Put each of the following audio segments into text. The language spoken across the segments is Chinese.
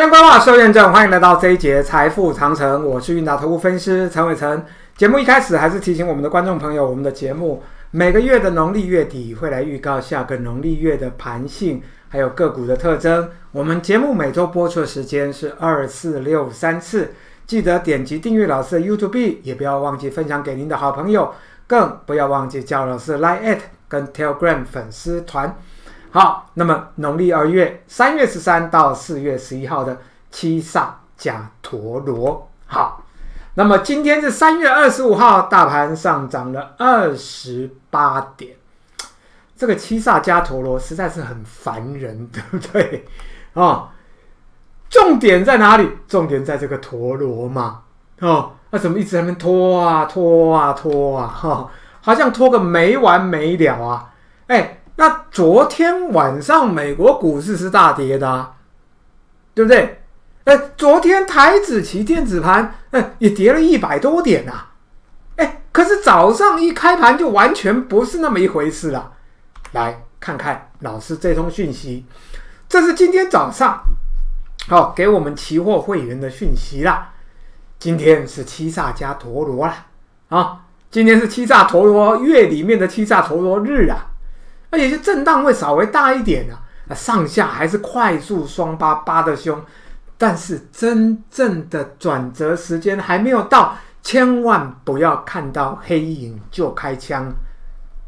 现在观望收验证，欢迎来到这一节财富长城。我是韵达投顾分析师陈伟成。节目一开始还是提醒我们的观众朋友，我们的节目每个月的农历月底会来预告下个农历月的盘性，还有个股的特征。我们节目每周播出的时间是二四六三次，记得点击订阅老师的 YouTube，也不要忘记分享给您的好朋友，更不要忘记叫老师 Line at 跟 Telegram 粉丝团。好，那么农历二月三月十三到四月十一号的七煞加陀螺。好，那么今天是三月二十五号，大盘上涨了二十八点。这个七煞加陀螺实在是很烦人，对不对？啊，重点在哪里？重点在这个陀螺嘛。哦，那怎么一直在那边拖啊拖啊拖啊？哈，好像拖个没完没了啊！哎。昨天晚上美国股市是大跌的，对不对？哎，昨天台子期电子盘，哎，也跌了一百多点呐。哎，可是早上一开盘就完全不是那么一回事了。来看看老师这通讯息，这是今天早上好给我们期货会员的讯息啦。今天是七煞加陀螺啦，啊，今天是七煞陀螺月里面的七煞陀螺日啊。而且是震荡会稍微大一点啊，上下还是快速双八八的凶，但是真正的转折时间还没有到，千万不要看到黑影就开枪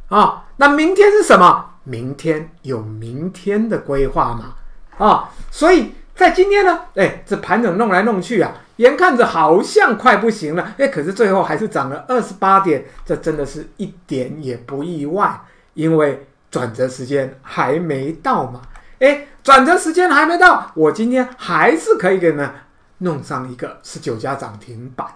啊！那明天是什么？明天有明天的规划嘛？啊，所以在今天呢，哎，这盘整弄来弄去啊，眼看着好像快不行了，哎，可是最后还是涨了二十八点，这真的是一点也不意外，因为。转折时间还没到嘛？哎，转折时间还没到，我今天还是可以给你们弄上一个十九家涨停板，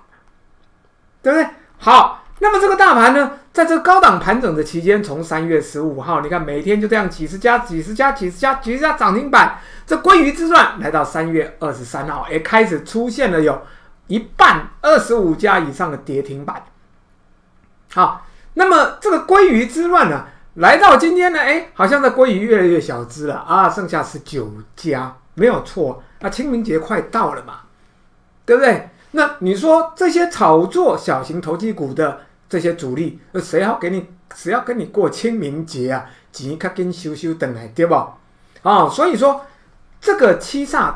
对不对？好，那么这个大盘呢，在这高档盘整的期间，从三月十五号，你看每天就这样几十家、几十家、几十家、几十家涨停板，这鲑鱼之乱来到三月二十三号，也开始出现了有一半二十五家以上的跌停板。好，那么这个鲑鱼之乱呢？来到今天呢，哎，好像这鲑鱼越来越小只了啊，剩下十九家，没有错。那清明节快到了嘛，对不对？那你说这些炒作小型投机股的这些主力，那谁要给你，谁要跟你过清明节啊？钱卡跟修修等来，对不？啊，所以说这个七煞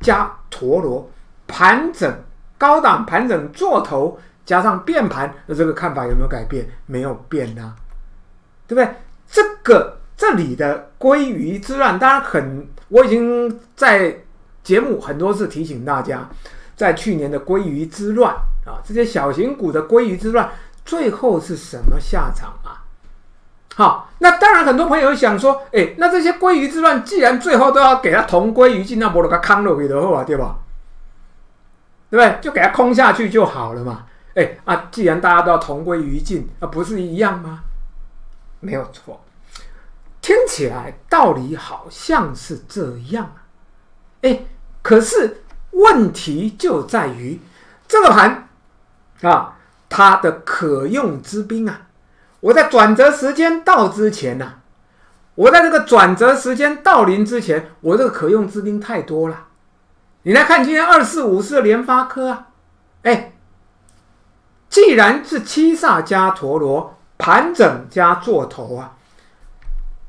加陀螺盘整高档盘整做头，加上变盘，那这个看法有没有改变？没有变啊。对不对？这个这里的鲑鱼之乱，当然很，我已经在节目很多次提醒大家，在去年的鲑鱼之乱啊，这些小型股的鲑鱼之乱，最后是什么下场啊？好，那当然很多朋友想说，哎，那这些鲑鱼之乱，既然最后都要给它同归于尽，那不如给它康了给的话，对吧？对不对？就给它空下去就好了嘛。哎啊，既然大家都要同归于尽，那不是一样吗？没有错，听起来道理好像是这样啊，哎，可是问题就在于这个盘啊，它的可用之兵啊，我在转折时间到之前呢，我在这个转折时间到临之前，我这个可用之兵太多了。你来看今天二四五四联发科啊，哎，既然是七煞加陀螺。盘整加做头啊！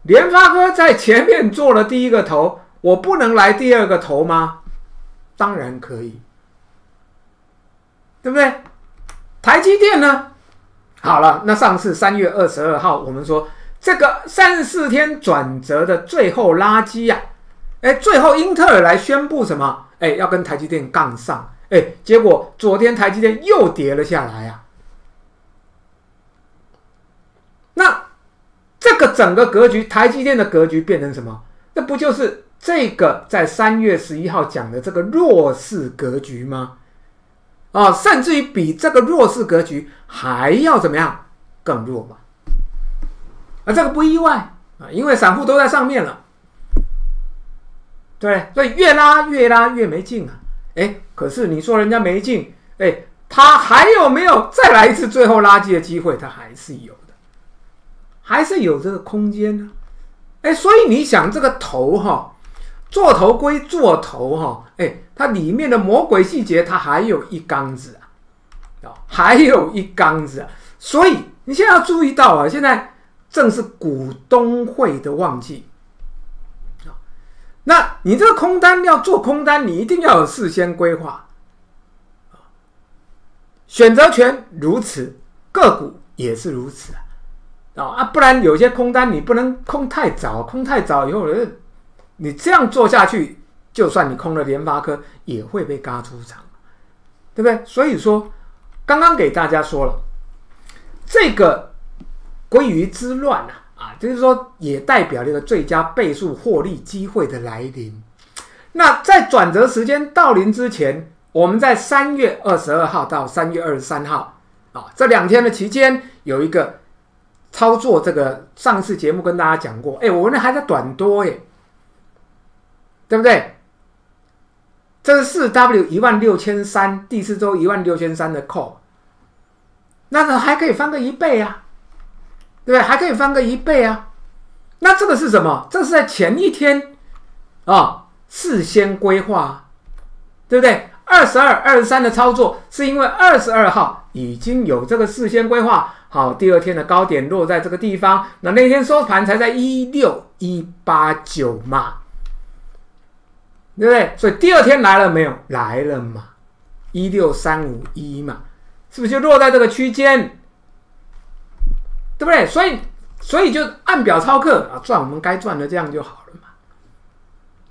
联发科在前面做了第一个头，我不能来第二个头吗？当然可以，对不对？台积电呢？好了，那上次三月二十二号，我们说这个三十四天转折的最后垃圾呀，哎，最后英特尔来宣布什么？哎，要跟台积电杠上，哎，结果昨天台积电又跌了下来啊。那这个整个格局，台积电的格局变成什么？那不就是这个在三月十一号讲的这个弱势格局吗？啊，甚至于比这个弱势格局还要怎么样更弱吗？啊，这个不意外啊，因为散户都在上面了，对，所以越拉越拉越没劲啊。哎，可是你说人家没劲，哎，他还有没有再来一次最后垃圾的机会？他还是有。还是有这个空间呢，哎，所以你想这个头哈，做头归做头哈，哎，它里面的魔鬼细节，它还有一缸子啊，啊，还有一缸子啊。所以你现在要注意到啊，现在正是股东会的旺季啊。那你这个空单要做空单，你一定要有事先规划选择权如此，个股也是如此啊。啊不然有些空单你不能空太早，空太早以后，你这样做下去，就算你空了联发科，也会被嘎出场，对不对？所以说，刚刚给大家说了，这个鲑鱼之乱啊，啊，就是说也代表了一个最佳倍数获利机会的来临。那在转折时间到临之前，我们在三月二十二号到三月二十三号啊这两天的期间有一个。操作这个上次节目跟大家讲过，哎，我那还在短多哎，对不对？这是四 W 一万六千三，第四周一万六千三的 call，那还可以翻个一倍啊，对不对？还可以翻个一倍啊。那这个是什么？这是在前一天啊，事先规划，对不对？二十二、二十三的操作是因为二十二号已经有这个事先规划。好，第二天的高点落在这个地方，那那天收盘才在一六一八九嘛，对不对？所以第二天来了没有？来了嘛，一六三五一嘛，是不是就落在这个区间？对不对？所以，所以就按表操课啊，赚我们该赚的，这样就好了嘛，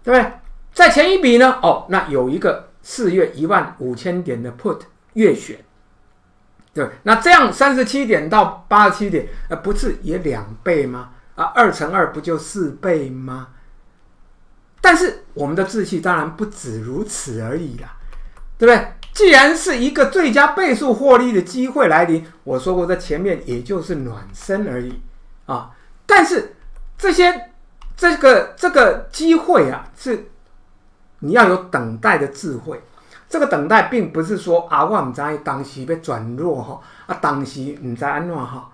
对不对？在前一笔呢，哦，那有一个四月一万五千点的 put 月选。对，那这样三十七点到八十七点，呃，不是也两倍吗？啊，二乘二不就四倍吗？但是我们的志气当然不止如此而已啦，对不对？既然是一个最佳倍数获利的机会来临，我说过在前面也就是暖身而已啊。但是这些这个这个机会啊，是你要有等待的智慧。这个等待并不是说啊，我唔知当时被转弱哈，啊，当时唔知安怎哈，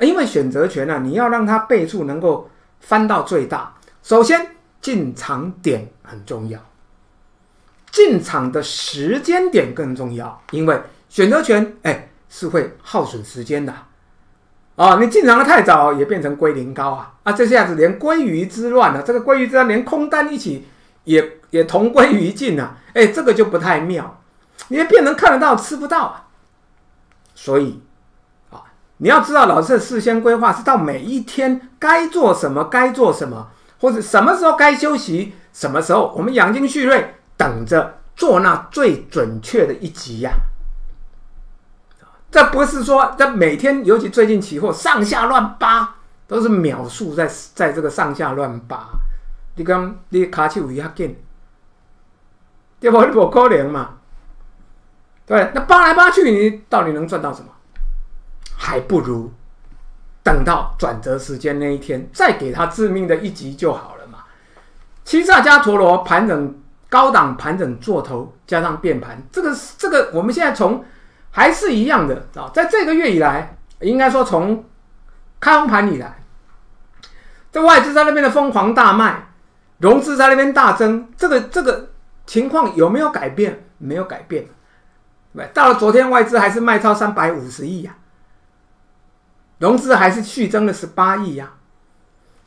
因为选择权啊，你要让它倍数能够翻到最大，首先进场点很重要，进场的时间点更重要，因为选择权哎是会耗损时间的，啊，你进场的太早也变成归零高啊，啊，这下子连鲑鱼之乱了，这个鲑鱼之乱连空单一起也。也同归于尽啊！哎，这个就不太妙，因为变成看得到吃不到啊。所以啊，你要知道，老师的事先规划是到每一天该做什么，该做什么，或者什么时候该休息，什么时候我们养精蓄锐，等着做那最准确的一集呀。这不是说这每天，尤其最近期货上下乱扒，都是秒数在在这个上下乱扒。你讲你卡起有遐紧？对不？你不可能嘛？对，那扒来扒去，你到底能赚到什么？还不如等到转折时间那一天，再给他致命的一击就好了嘛。七煞加陀螺盘整高档盘整做头，加上变盘，这个这个我们现在从还是一样的啊，在这个月以来，应该说从开红盘以来，这外资在那边的疯狂大卖，融资在那边大增，这个这个。情况有没有改变？没有改变，对到了昨天，外资还是卖超三百五十亿呀，融资还是续增了十八亿呀。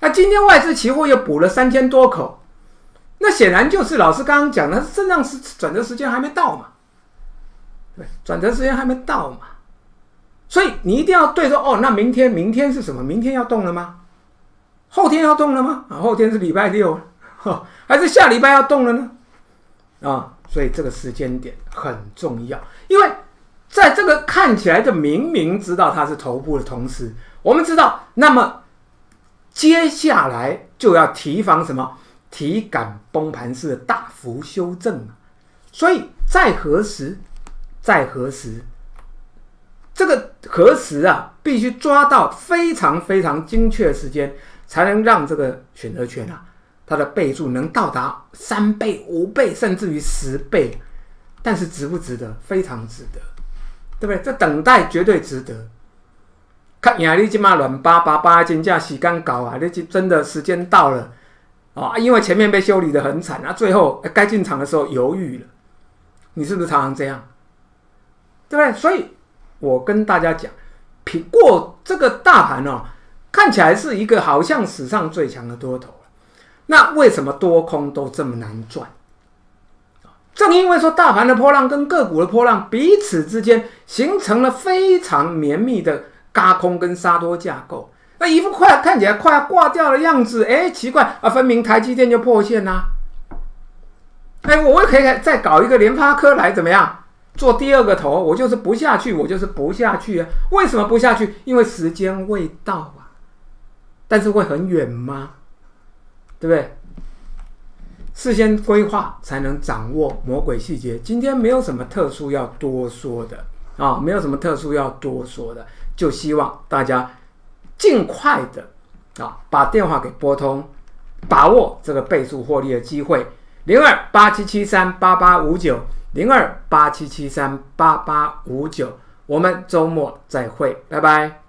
那今天外资期货又补了三千多口，那显然就是老师刚刚讲的，震荡时转折时间还没到嘛，对，转折时间还没到嘛。所以你一定要对说，哦，那明天明天是什么？明天要动了吗？后天要动了吗？啊，后天是礼拜六，还是下礼拜要动了呢？啊，所以这个时间点很重要，因为在这个看起来就明明知道它是头部的同时，我们知道，那么接下来就要提防什么？体感崩盘式的大幅修正啊所以在何时，在何时，这个何时啊，必须抓到非常非常精确的时间，才能让这个选择权啊。它的倍数能到达三倍、五倍，甚至于十倍，但是值不值得？非常值得，对不对？这等待绝对值得。看呀，你今嘛乱八八八金价洗干搞啊！你真的时间到了啊！因为前面被修理的很惨啊，最后该进场的时候犹豫了你是不是常常这样？对不对？所以我跟大家讲，平过这个大盘哦，看起来是一个好像史上最强的多头那为什么多空都这么难赚？正因为说大盘的波浪跟个股的波浪彼此之间形成了非常绵密的嘎空跟杀多架构，那一副快看起来快要挂掉的样子，哎，奇怪啊，分明台积电就破线啦。哎，我也可以再搞一个联发科来怎么样做第二个头？我就是不下去，我就是不下去啊！为什么不下去？因为时间未到啊。但是会很远吗？对不对？事先规划才能掌握魔鬼细节。今天没有什么特殊要多说的啊，没有什么特殊要多说的，就希望大家尽快的啊把电话给拨通，把握这个倍数获利的机会。零二八七七三八八五九，零二八七七三八八五九，我们周末再会，拜拜。